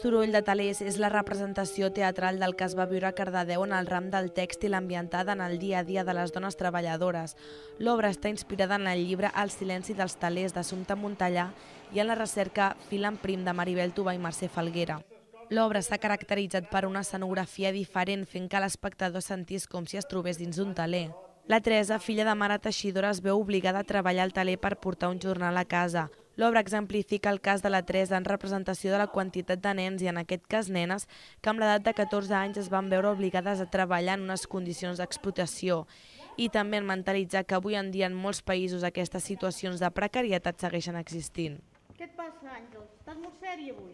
Soroll de Talers és la representació teatral del que es va viure a Cardedeu en el ram del tèxtil ambientada en el dia a dia de les dones treballadores. L'obra està inspirada en el llibre El silenci dels talers d'Assumpta Montellà i en la recerca Fil en prim de Maribel Tuba i Mercè Falguera. L'obra s'ha caracteritzat per una escenografia diferent fent que l'espectador sentís com si es trobés dins un taler. La Teresa, filla de mare teixidora, es veu obligada a treballar al taler per portar un jornal a casa. L'obra exemplifica el cas de la Teresa en representació de la quantitat de nens i en aquest cas nenes que amb l'edat de 14 anys es van veure obligades a treballar en unes condicions d'explotació i també en mentalitzar que avui en dia en molts països aquestes situacions de precarietat segueixen existint. Què et passa, Àngel? Estàs molt sèria avui.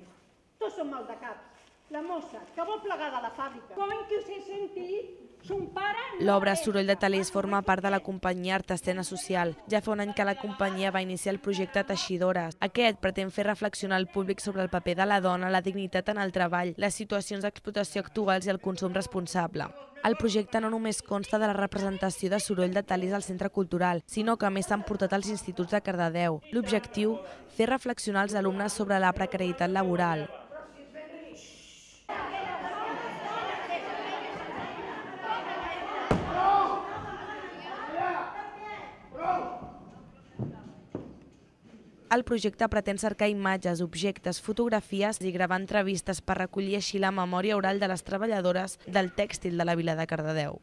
Tots som mal de caps. La mossa, que vol plegar de la fàbrica. Com que? Son pare... L'obra Soroll de Talers forma part de la companyia Artescena Social. Ja fa un any que la companyia va iniciar el projecte Teixidores. Aquest pretén fer reflexionar el públic sobre el paper de la dona, la dignitat en el treball, les situacions d'explotació actuals i el consum responsable. El projecte no només consta de la representació de soroll de talers al centre cultural, sinó que més s'han portat als instituts de Cardedeu. L'objectiu, fer reflexionar els alumnes sobre la precarietat laboral. El projecte pretén cercar imatges, objectes, fotografies i gravar entrevistes per recollir així la memòria oral de les treballadores del tèxtil de la vila de Cardedeu.